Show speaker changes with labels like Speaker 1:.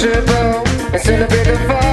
Speaker 1: It's in a bit fun.